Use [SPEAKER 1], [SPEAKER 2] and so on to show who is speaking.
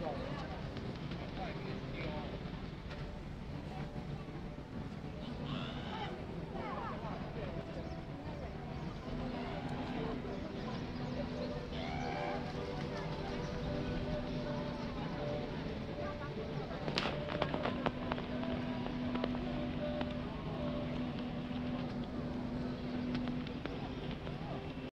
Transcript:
[SPEAKER 1] Well.